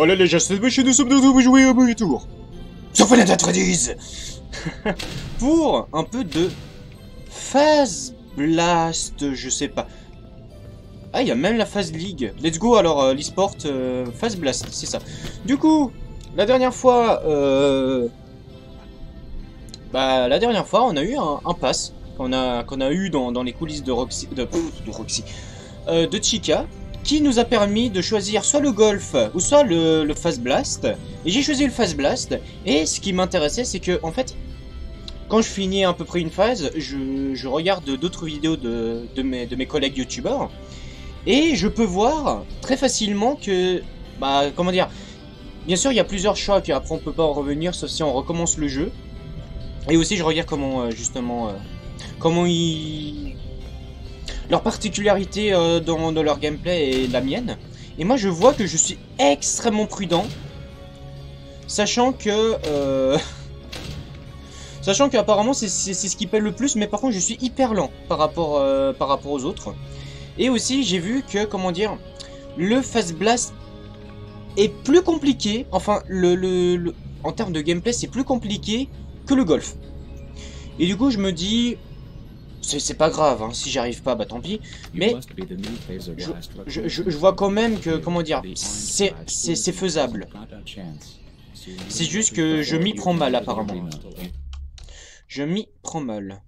Oh là là, j'ai chez nous sommes de jouer à mon tour. Sauf la Freddy's Pour un peu de phase blast, je sais pas. Ah, il y a même la phase league. Let's go alors, euh, l'esport euh, phase blast, c'est ça. Du coup, la dernière fois, euh... bah la dernière fois, on a eu un, pass qu'on a eu dans, dans, les coulisses de Roxy, de, de Roxy, de Chica, qui nous a permis de choisir soit le golf ou soit le, le Fast Blast. Et j'ai choisi le Fast Blast. Et ce qui m'intéressait, c'est que, en fait, quand je finis à peu près une phase, je, regarde d'autres vidéos de, de, mes, de mes collègues youtubeurs. Et je peux voir très facilement que, bah, comment dire, bien sûr, il y a plusieurs choix qu'après on peut pas en revenir, sauf si on recommence le jeu. Et aussi, je regarde comment, euh, justement, euh, comment ils leur particularité euh, dans, leur gameplay est la mienne. Et moi, je vois que je suis extrêmement prudent, sachant que... Euh... Sachant qu'apparemment c'est ce qui paye le plus, mais par contre je suis hyper lent par rapport, euh, par rapport aux autres. Et aussi j'ai vu que, comment dire, le Fast Blast est plus compliqué, enfin le, le en termes de gameplay c'est plus compliqué que le golf. Et du coup je me dis, c'est pas grave, hein. si j'arrive pas, bah tant pis. Mais je, je, je, vois quand même que, comment dire, c'est faisable. C'est juste que je m'y prends mal apparemment. Je m'y prends mal.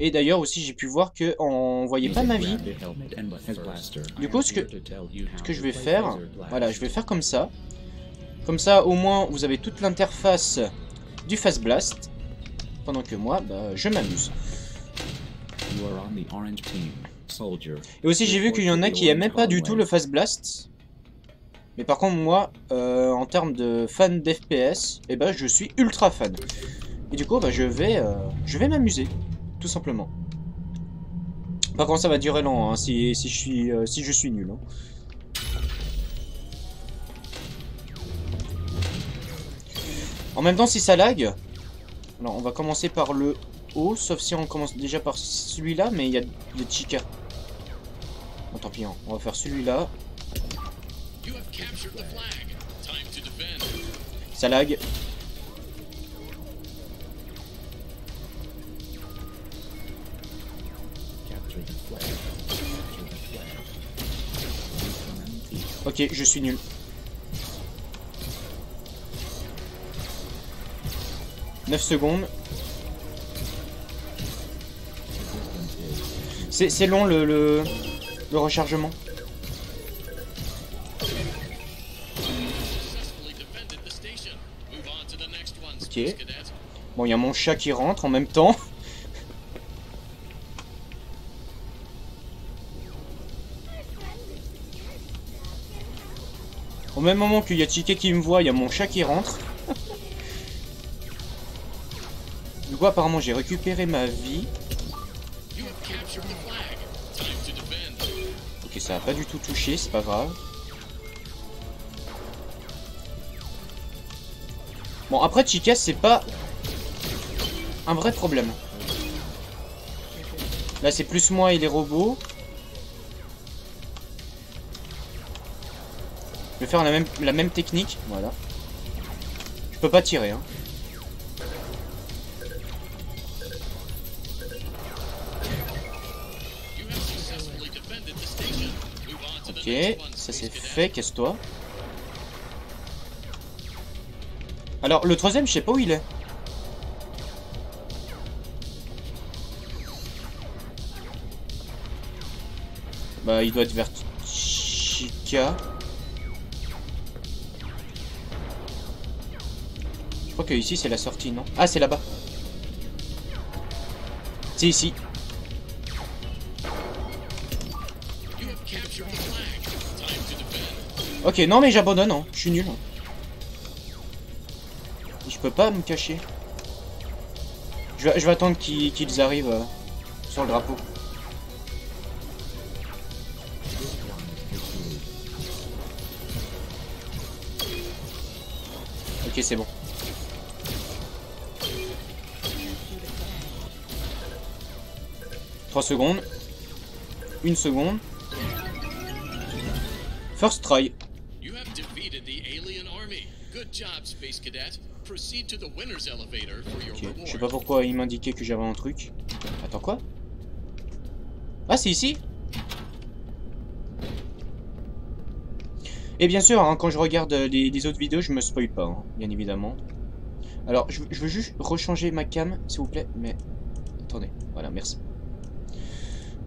Et d'ailleurs aussi j'ai pu voir que on voyait pas ma vie. Du coup ce que, ce que je vais faire, voilà, je vais faire comme ça. Comme ça au moins vous avez toute l'interface du Fast Blast. Pendant que moi, bah, je m'amuse. Et aussi j'ai vu qu'il y en a qui aimaient pas du tout le Fast Blast. Mais par contre moi, euh, en termes de fan d'FPS, eh ben je suis ultra fan. Et du coup bah, je vais, euh, je vais m'amuser, tout simplement. Par contre ça va durer long hein, si, si, je suis, euh, si je suis nul. Hein. En même temps si ça lag, alors on va commencer par le sauf si on commence déjà par celui-là, mais il y a des Chica. Bon, tant pis, on va faire celui-là. Ça lag. Ok, je suis nul. 9 secondes. C'est long le, le, le rechargement. Ok. Bon, il y a mon chat qui rentre en même temps. Au même moment qu'il y a Chike qui me voit, il y a mon chat qui rentre. du coup, apparemment, j'ai récupéré ma vie. Ça a pas du tout touché, c'est pas grave. Bon, après, Chica, c'est pas un vrai problème. Là, c'est plus moi et les robots. Je vais faire la même, technique. Voilà. Je peux pas tirer, hein. Ça c'est fait, casse-toi. Alors, le troisième, je sais pas où il est. Bah, il doit être vers Chica. Je crois que ici, c'est la sortie, non? Ah, c'est là-bas. C'est ici. Ok, non mais j'abandonne, hein. je suis nul. Je peux pas me cacher. Je vais, attendre qu'ils arrivent euh, sur le drapeau. Ok, c'est bon. Trois secondes. Une seconde. First try. Job, Space Cadet. Proceed to the winner's elevator for your je sais pas pourquoi il m'indiquait que j'avais un truc. Attends, quoi? Ah, c'est ici? Et bien sûr, hein, quand je regarde euh, les, les autres vidéos, je me spoil pas, hein, bien évidemment. Alors, je, je veux juste rechanger ma cam, s'il vous plaît, mais... Attendez, voilà, merci.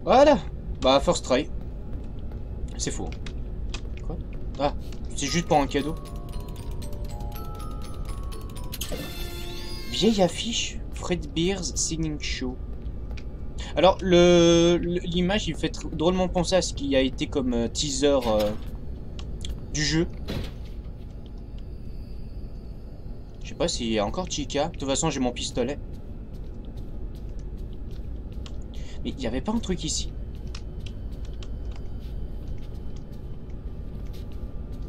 Voilà Bah, first try. C'est faux. Quoi? Ah, c'est juste pour un cadeau. Vieille affiche, Fred Beers Singing Show. Alors, l'image, il fait drôlement penser à ce qui a été comme euh, teaser euh, du jeu. Je sais pas s'il y a encore Chica. De toute façon, j'ai mon pistolet. Mais il n'y avait pas un truc ici.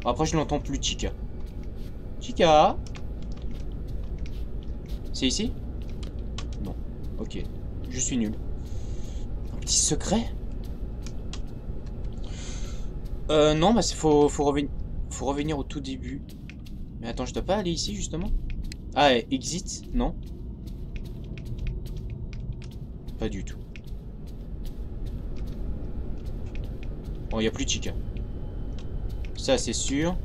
Après, je n'entends plus Chica. Chica C'est ici? Non. Ok. Je suis nul. Un petit secret? Euh, non, bah, faut, faut, revenir, faut revenir au tout début. Mais attends, je dois pas aller ici, justement? Ah, exit Non Pas du tout. Bon, il a plus de chica. Ça, c'est sûr.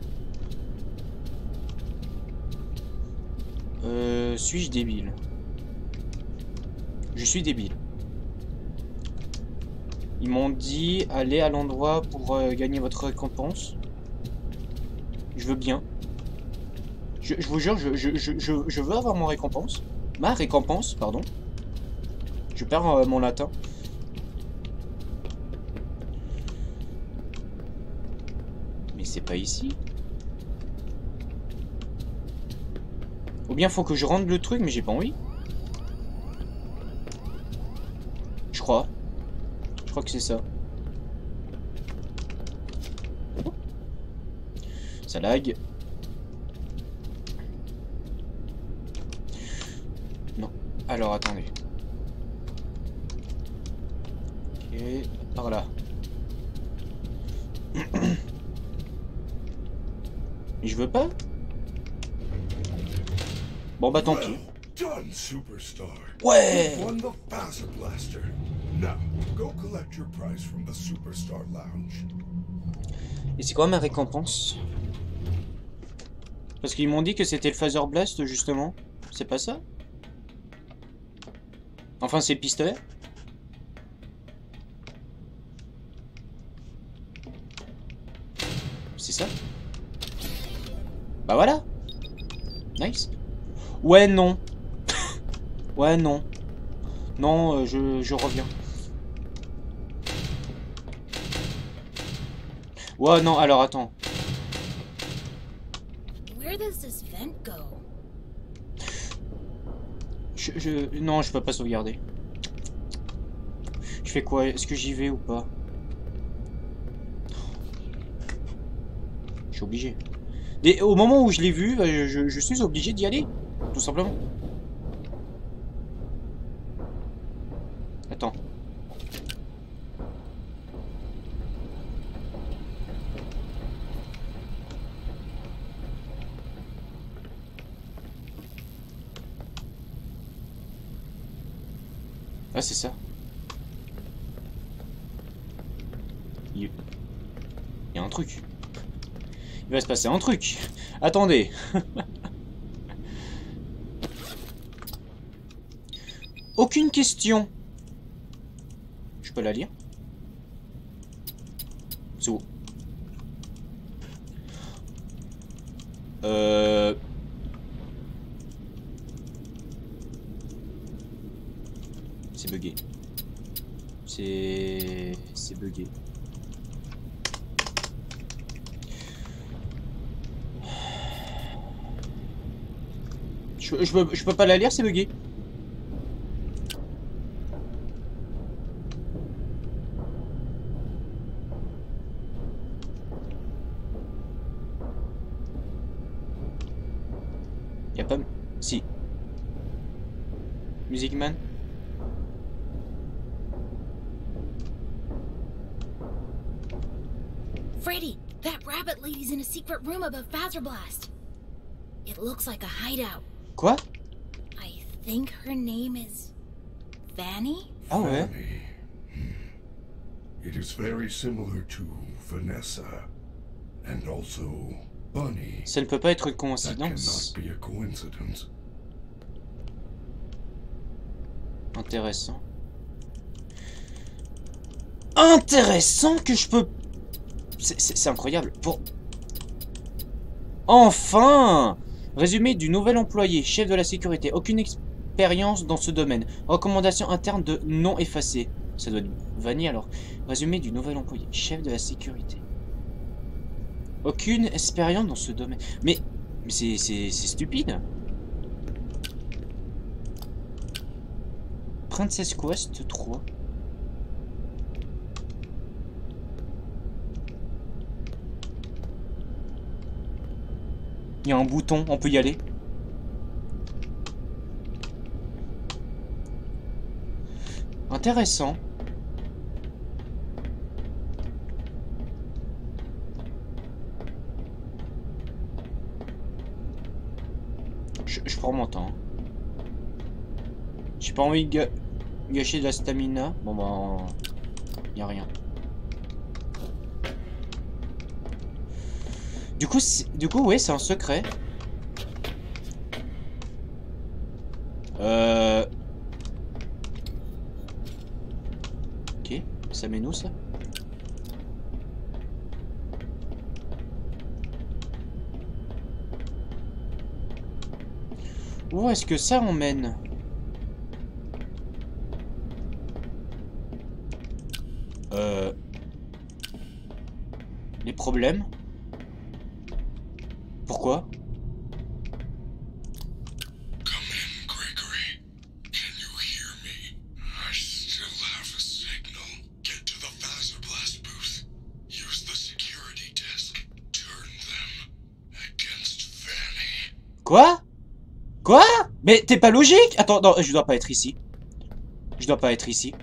Euh, suis-je débile? Je suis débile. Ils m'ont dit allez à l'endroit pour euh, gagner votre récompense. Je veux bien. Je, vous jure, je veux avoir mon récompense. Ma récompense, pardon. Je perds euh, mon latin. Mais c'est pas ici. Ou bien faut que je rende le truc, mais j'ai pas envie. Je crois. Je crois que c'est ça. Ça lag. Non. Alors attendez. Ok, par là. Je veux pas? Bon bah tant pis. Ouais You've won the Phaser Blaster. Now, go collect your prize from the Superstar Lounge. Et c'est quoi ma récompense? Parce qu'ils m'ont dit que c'était le Phaser Blast justement. C'est pas ça? Enfin c'est le pistolet? C'est ça? Bah voilà Ouais non Ouais non Non euh, je, je reviens Ouais non alors attends Where does this vent go? Je, je- non, je peux pas sauvegarder. Je fais quoi? Est-ce que j'y vais ou pas? Je suis obligé. Et au moment où je l'ai vu, je, je suis obligé d'y aller. Tout simplement. Attends. Ah, c'est ça. Il... Y a un truc. Il va se passer un truc. Attendez. Aucune question. Je peux la lire? C'est où? Euh... C'est bugué. C'est... C'est bugué. Je, je, je peux pas la lire, c'est bugué. Y a pas... Si. Music Man Freddy, that rap rabbit lady's in a secret above Blast. It looks like a hideout. Quoi? I think her name is Vanny? Ah ouais Fanny. Hmm. It is very similar to Vanessa. And also Bunny. Ça ne peut pas être une coïncidence. cannot be a coincidence. Intéressant. Intéressant que je peux... C'est incroyable. Pour... Enfin Résumé du nouvel employé, chef de la sécurité. Aucune expérience dans ce domaine. Recommandation interne de non effacée. Ça doit être alors. Résumé du nouvel employé, chef de la sécurité. Aucune expérience dans ce domaine. Mais, mais c'est stupide. Princess Quest 3. Il y a un bouton, on peut y aller. Intéressant. Je, je prends mon temps. J'ai pas envie de gâcher de la stamina. Bon bah... Y a rien. Du coup, du coup, ouais, c'est un secret. Euh... Ok, ça mène où ça? Où est-ce que ça emmène Euh... Les problèmes T'es pas logique Attends, non, je dois pas être ici. Je dois pas être ici.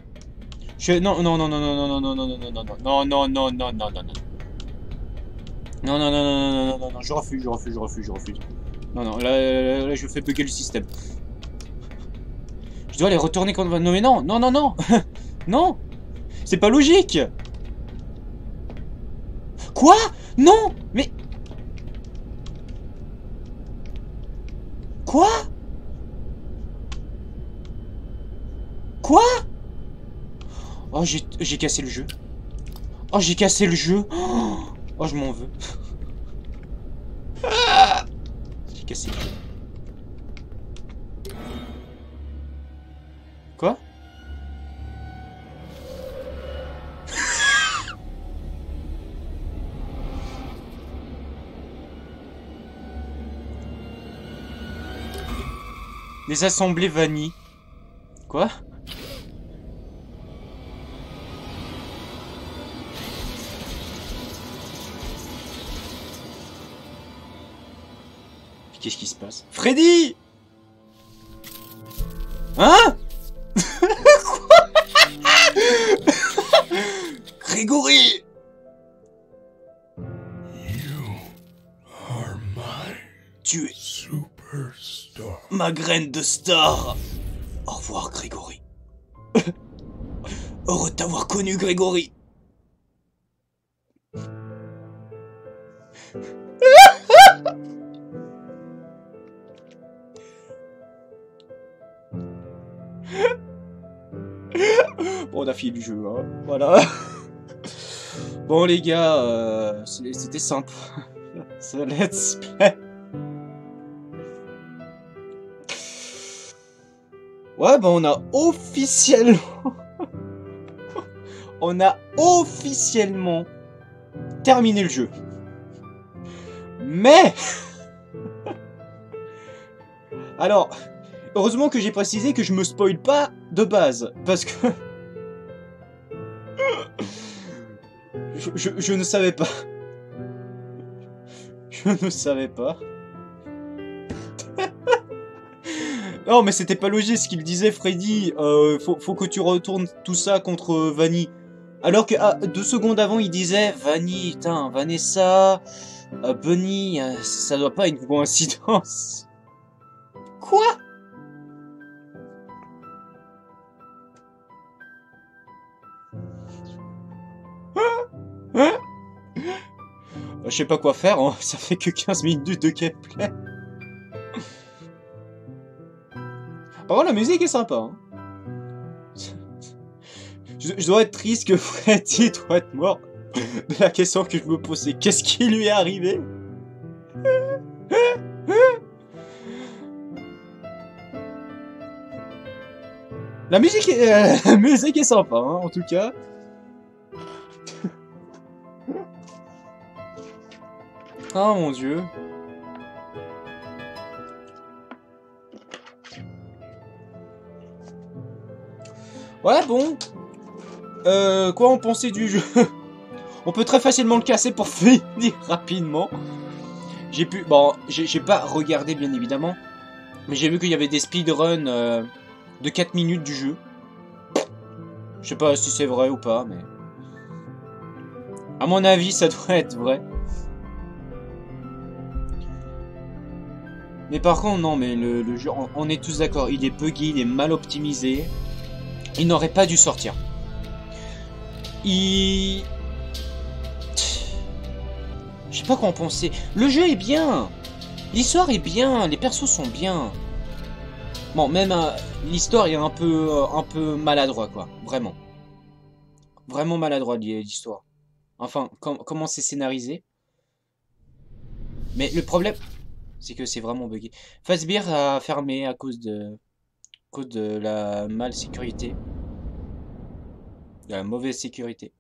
Je... Non, non, non, non, non, non, non, non, non, non, non, non, non, non, non, non, non, non, non. Non, non, non, non, non, non, non, non, non, je refuse, je refuse, je refuse, je refuse. Non, non, là, là, là, je fais bugger le système. Je dois aller retourner contre... Non, mais non, non, non, non Non C'est pas logique Quoi Non Mais... Quoi Quoi? Oh, j'ai cassé le jeu. Oh, j'ai cassé le jeu. Oh, je m'en veux. J'ai cassé le jeu. Quoi? Les assemblées vanille. Quoi? Qu'est-ce qui se passe Freddy Hein Grégory You are my Tu es superstar. ma graine de star Au revoir Grégory. Heureux de t'avoir connu Grégory. Bon, on a fini le jeu, hein. Voilà. Bon, les gars, euh, c'était simple. Let's play. Ouais, bah on a officiellement... on a officiellement terminé le jeu. Mais... Alors, heureusement que j'ai précisé que je me spoil pas de base, parce que... je, ne savais pas. Je ne savais pas. Non, mais c'était pas logique ce qu'il disait, Freddy. Euh, faut, que tu retournes tout ça contre Vanny. Alors que ah, deux secondes avant, il disait Vanny, putain, Vanessa, euh, Bunny, euh, ça doit pas être une coïncidence. Quoi? Je sais pas quoi faire, hein. ça fait que 15 minutes de gameplay. Par contre, la musique est sympa. hein. Je, dois être triste que Freddy doit être mort. La question que je me pose, c'est qu'est-ce qui lui est arrivé? La musique est, la musique est sympa, hein, en tout cas. Oh mon dieu. Ouais, bon. Euh, quoi en penser du jeu? On peut très facilement le casser pour finir rapidement. J'ai pu... Bon, j'ai j'ai pas regardé, bien évidemment. Mais j'ai vu qu'il y avait des speedruns euh, de 4 minutes du jeu. Je sais pas si c'est vrai ou pas, mais... À mon avis, ça doit être vrai. Mais par contre, non, mais le, jeu, on, est tous d'accord, il est buggy, il est mal optimisé. Il n'aurait pas dû sortir. Il... Je sais pas quoi en penser. Le jeu est bien. L'histoire est bien, les persos sont bien. Bon, même euh, l'histoire est un peu, euh, un peu maladroit, quoi. Vraiment. Vraiment maladroit, l'histoire. Enfin, com- comment c'est scénarisé. Mais le problème, c'est que c'est vraiment buggé. Fazbear a fermé à cause de, cause de la mal sécurité. De la mauvaise sécurité.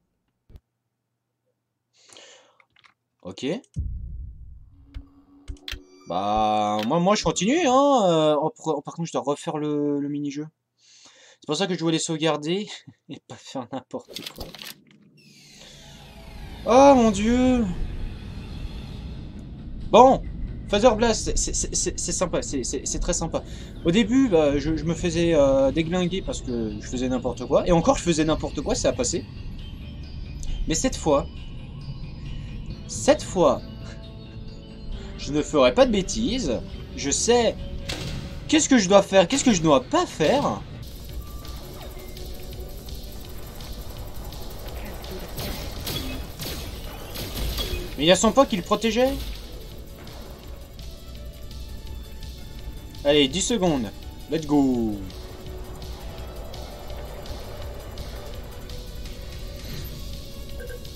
Ok. Bah, moi, moi je continue, hein. euh, par contre, je dois refaire le, le mini-jeu. C'est pour ça que je voulais sauvegarder et pas faire n'importe quoi. Oh mon dieu! Bon, Phaser Blast, c'est- sympa, c'est- très sympa. Au début, bah, je, je me faisais euh, déglinguer parce que je faisais n'importe quoi. Et encore, je faisais n'importe quoi, ça a passé. Mais cette fois, cette fois, je ne ferai pas de bêtises. Je sais qu'est-ce que je dois faire, qu'est-ce que je dois pas faire. Mais il y a son pote qui le protégeait. Allez, 10 secondes. Let's go.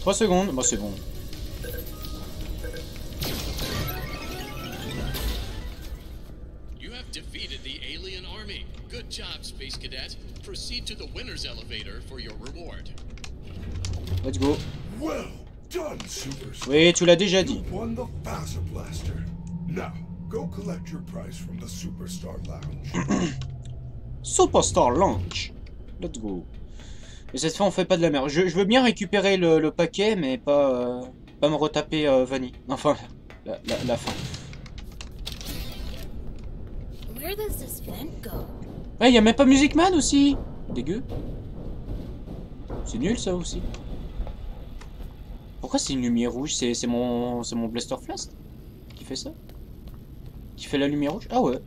Trois secondes, bon c'est bon. You have defeated the alien army. Good job, Space Cadet. Proceed to the winner's elevator for your reward. Let's go. Well done, Superstar. Oui, tu l'as déjà dit. You won the Blaster. Now, go collect your prize from the Superstar Lounge. Superstar Launch. Let's go. Et cette fois, on fait pas de la merde. Je, je veux bien récupérer le, le paquet, mais pas, euh, pas me retaper euh, Vanny. Enfin, la, la, la fin. Where does this vent go? Ouais, y a même pas Music Man aussi. Dégueu. C'est nul ça aussi. Pourquoi c'est une lumière rouge? C'est mon, mon Blaster Flash qui fait ça Qui fait la lumière rouge Ah ouais.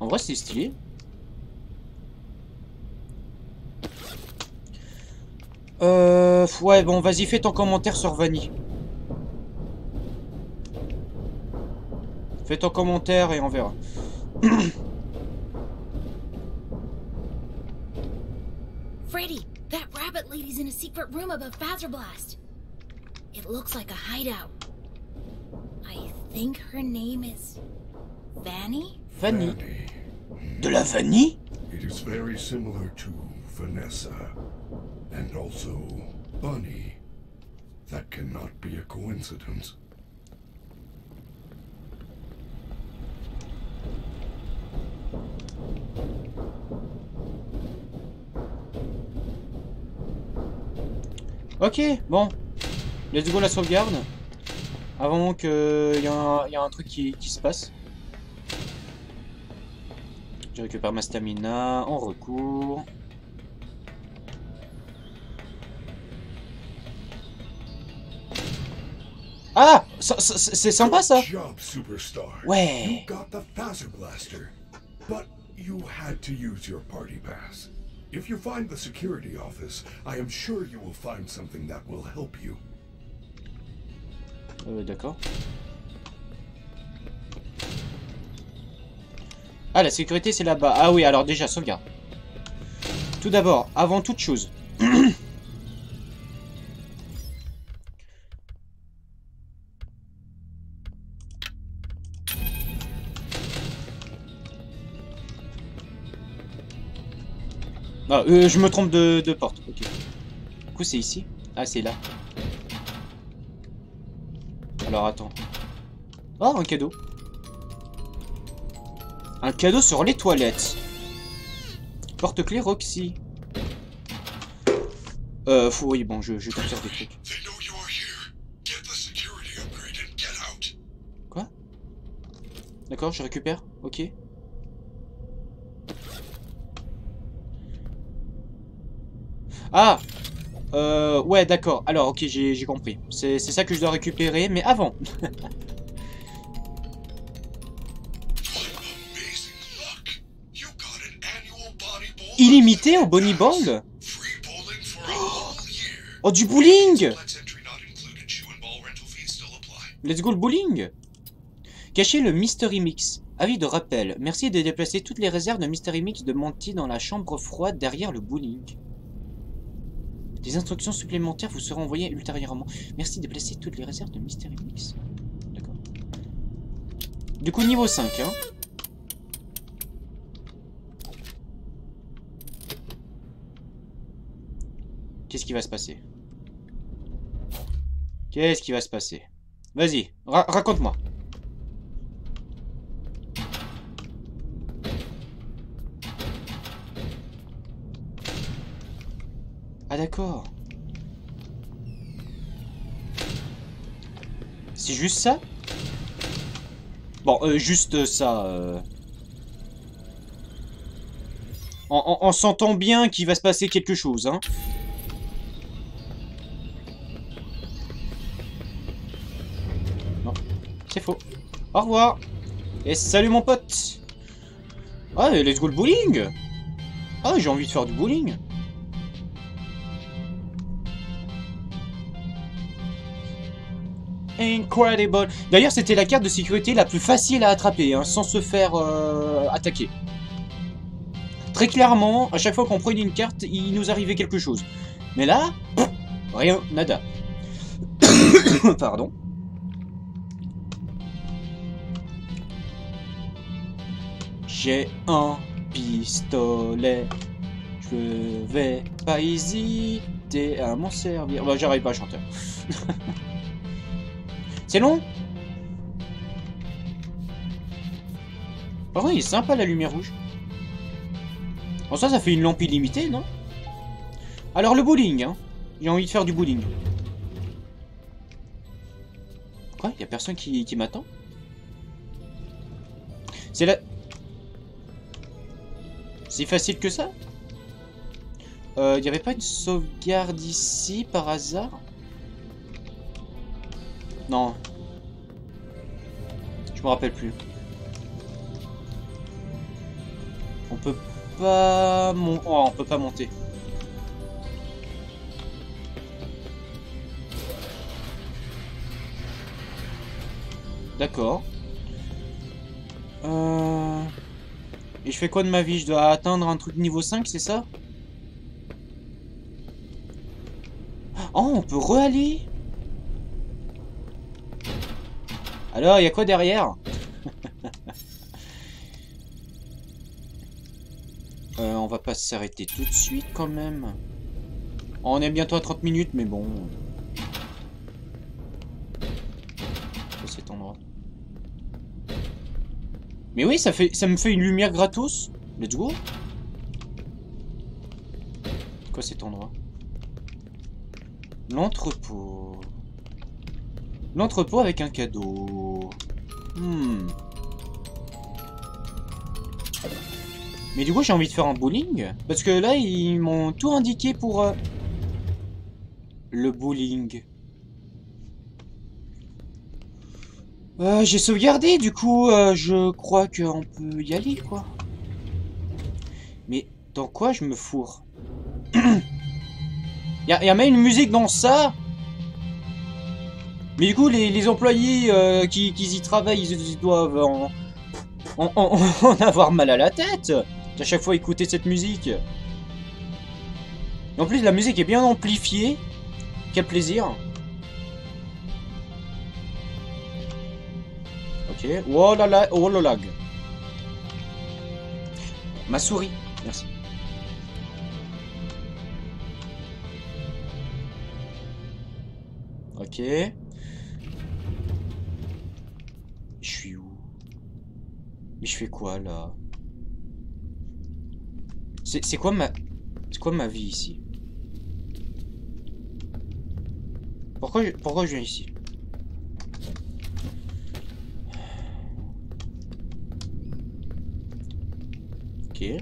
En vrai, c'est stylé. Euh, ouais, bon, vas-y, fais ton commentaire sur Vanny. Fais ton commentaire et on verra. Freddy, that rabbit lady's in a secret room above Phaser Blast. It looks like a hideout. I think her name is Vanny? Vanny. Vanny. De la vanille It is very similar to Vanessa. And also Bunny. That cannot be a coincidence. Ok, bon. Let's go la sauvegarde. Avant qu'il y, ait un, un truc qui, qui se passe. Je récupère ma stamina en recours. Ah C'est sympa ça Ouais you had to use your party pass. If you find the security office, I am sure you will find something that will help you. Euh, d'accord. Ah, la sécurité, c'est là-bas. Ah oui, alors déjà, sauvegarde. Tout d'abord, avant toute chose. Ah, euh, je me trompe de, de porte. Ok. Du coup, c'est ici? Ah, c'est là. Alors, attends. Oh, un cadeau. Un cadeau sur les toilettes. Porte-clés Roxy. Euh, faut, oui, bon, je, je t'observe des trucs. Quoi? D'accord, je récupère. Ok. Ah euh, ouais, d'accord. Alors, ok, j'ai compris. C'est ça que je dois récupérer, mais avant. Illimité au Bonnie Ball? Oh, du bowling. Let's go le bowling Cachez le Mystery Mix. Avis de rappel, merci de déplacer toutes les réserves de Mystery Mix de Monty dans la chambre froide derrière le bowling. Des instructions supplémentaires vous seront envoyées ultérieurement. Merci de déplacer toutes les réserves de Mystery Mix. D'accord. Du coup, niveau 5, hein. Qu'est-ce qui va se passer? Qu'est-ce qui va se passer? Vas-y, ra- raconte-moi. D'accord. C'est juste ça? Bon, euh, juste ça. euh. En, en- en sentant bien qu'il va se passer quelque chose, hein. Non, c'est faux. Au revoir. Et salut mon pote. Ah, et let's go le bowling. Ah, j'ai envie de faire du bowling. Incredible. D'ailleurs, c'était la carte de sécurité la plus facile à attraper, hein, sans se faire euh, attaquer. Très clairement, à chaque fois qu'on prenait une carte, il nous arrivait quelque chose. Mais là, rien, nada. Pardon. J'ai un pistolet. Je vais pas hésiter à m'en servir. Bah, j'arrive pas à chanter. C'est long Par contre, il est sympa la lumière rouge. Bon, ça, ça fait une lampe illimitée, non? Alors, le bowling, hein. J'ai envie de faire du bowling. Quoi? Y a personne qui, qui m'attend? C'est la... C'est facile que ça? Euh, y avait pas une sauvegarde ici, par hasard? Non. Je me rappelle plus. On peut pas... Mon... Oh, on peut pas monter. D'accord. Euh... Et je fais quoi de ma vie? Je dois atteindre un truc niveau 5, c'est ça? Oh, on peut re-aller? Alors, il quoi derrière Euh, on va pas s'arrêter tout de suite quand même. On est bientôt à 30 minutes, mais bon. C'est cet endroit. Mais oui, ça, fait, ça me fait une lumière gratos. Let's go. Quoi cet endroit L'entrepôt. L'entrepôt avec un cadeau. Hmm. Mais du coup, j'ai envie de faire un bowling. Parce que là, ils m'ont tout indiqué pour... euh, Le bowling. Euh, J'ai sauvegardé, du coup, euh, je crois qu'on peut y aller, quoi. Mais dans quoi je me fourre? Y, a, y a même une musique dans ça? Mais du coup, les, employés euh, qui, y travaillent, ils, doivent en, avoir mal à la tête à chaque fois écouter cette musique. En plus, la musique est bien amplifiée. Quel plaisir. Ok. Oh là là, oh lag. Ma souris, merci. Ok. Je suis où Mais je fais quoi là? C'est quoi ma... C'est quoi ma vie ici? Pourquoi je, pourquoi je viens ici? Ok. Il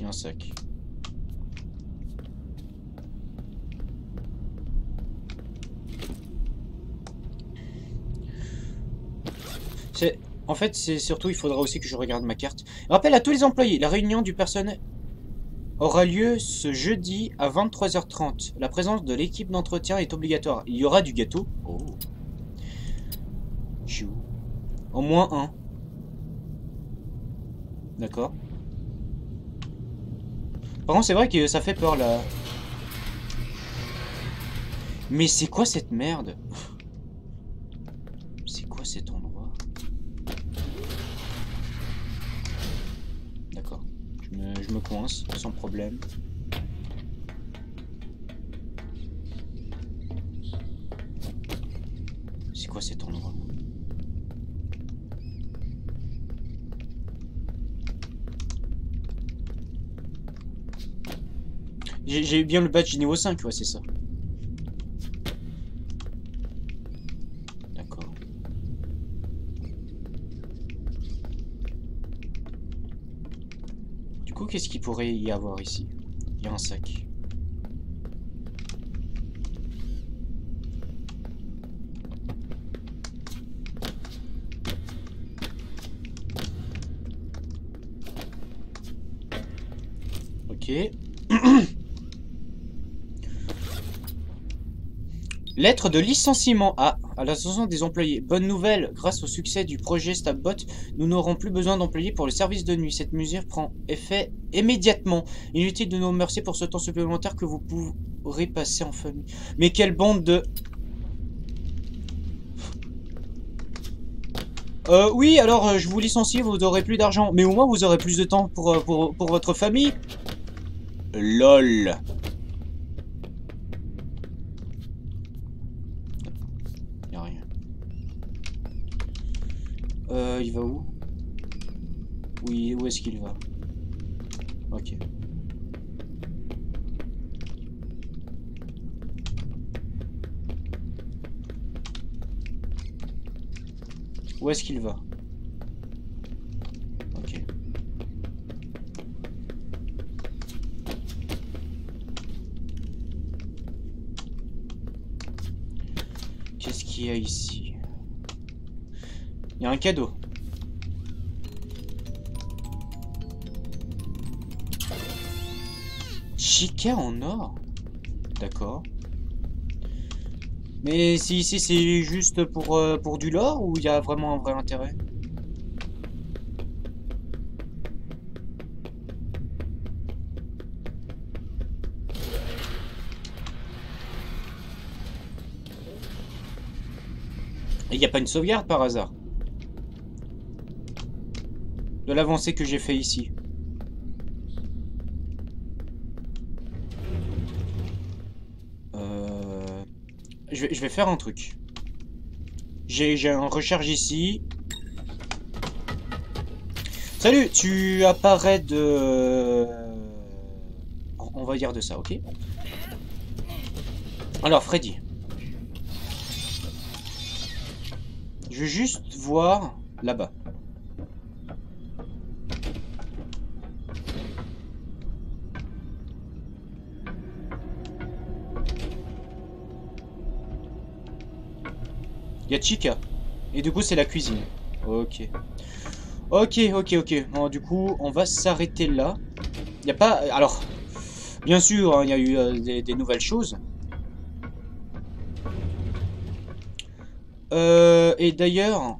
y a un sac. C'est... En fait, c'est surtout, il faudra aussi que je regarde ma carte. Rappel à tous les employés, la réunion du personnel aura lieu ce jeudi à 23h30. La présence de l'équipe d'entretien est obligatoire. Il y aura du gâteau. Oh. Chou. Au moins un. D'accord. Par contre, c'est vrai que ça fait peur là. Mais c'est quoi cette merde? C'est quoi cet endroit? D'accord. Je me, coince sans problème. C'est quoi cet endroit? J'ai bien le badge niveau 5, ouais, c'est ça. D'accord. Du coup, qu'est-ce qu'il pourrait y avoir ici? Il y a un sac. Ok. Lettre de licenciement à, à l'association des employés. Bonne nouvelle, grâce au succès du projet StabBot, nous n'aurons plus besoin d'employés pour le service de nuit. Cette mesure prend effet immédiatement. Inutile de nous remercier pour ce temps supplémentaire que vous pourrez passer en famille. Mais quelle bande de... Euh, oui, alors euh, je vous licencie, vous aurez plus d'argent. Mais au moins vous aurez plus de temps pour, euh, pour, pour votre famille. LOL. Y'a rien. Euh, il va où? Oui, où est-ce qu'il va? Ok. Où est-ce qu'il va? Ok. Qu'est-ce qu'il y a ici? Il y a un cadeau. Chica en or D'accord. Mais si ici c'est juste pour, euh, pour du lore ou il y a vraiment un vrai intérêt? Il n'y a pas une sauvegarde par hasard? De l'avancée que j'ai fait ici. Je vais, vais faire un truc. J'ai un recharge ici. Salut, tu apparais de... On va dire de ça, ok? Alors, Freddy. Je veux juste voir là-bas. Il y a Chica. Et du coup, c'est la cuisine. Ok. Ok, ok, ok. Bon, du coup, on va s'arrêter là. Il n'y a pas... Alors, bien sûr, hein, il y a eu euh, des, nouvelles choses. Euh, et d'ailleurs,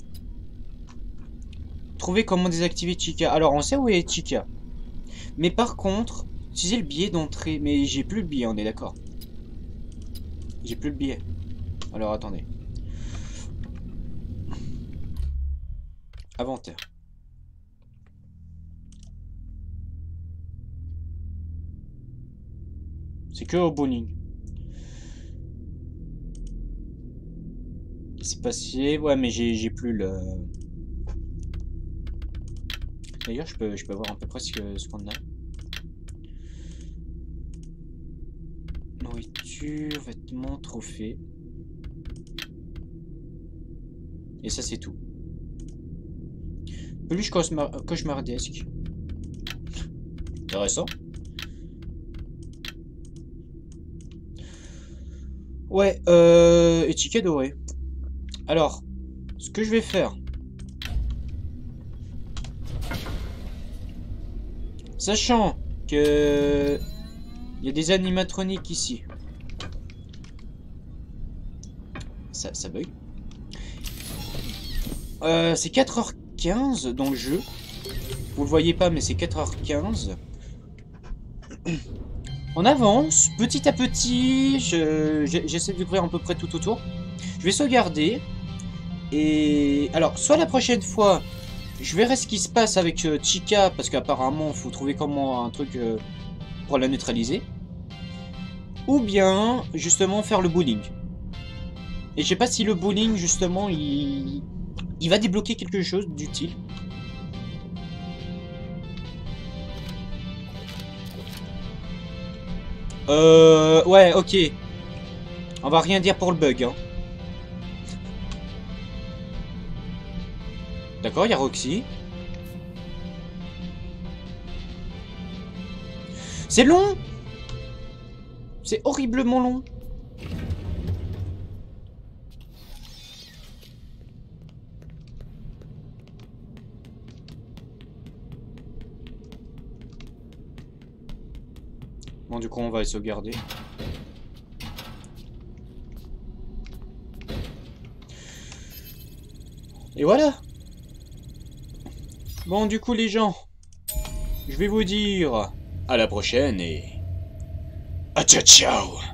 trouver comment désactiver Chica. Alors, on sait où est Chica. Mais par contre, utiliser le billet d'entrée. Mais j'ai plus le billet, on est d'accord. J'ai plus le billet. Alors, attendez. Inventaire. C'est que au bowling. C'est passé. Ouais, mais j'ai plus le. D'ailleurs, je peux, je peux voir à peu près ce qu'on a. Nourriture, vêtements, trophées. Et ça, c'est tout. Peluche cauchemar cauchemardesque. Intéressant. Ouais, euh, étiquette dorée. Alors, ce que je vais faire. Sachant que il y a des animatroniques ici. Ça, ça bug. Euh, c'est 4h15 dans le jeu. Vous le voyez pas, mais c'est 4h15. On avance petit à petit. J'essaie de découvrir à peu près tout autour. Je vais sauvegarder. Et alors, soit la prochaine fois, je verrai ce qui se passe avec euh, Chica, parce qu'apparemment, il faut trouver comment un truc euh, pour la neutraliser. Ou bien, justement, faire le bowling. Et je sais pas si le bowling, justement, il, il va débloquer quelque chose d'utile. Euh, ouais, ok. On va rien dire pour le bug, hein. D'accord, il y a Roxy. C'est long C'est horriblement long Du coup, on va les sauvegarder. Et voilà Bon, du coup, les gens, je vais vous dire à la prochaine et... À ciao ciao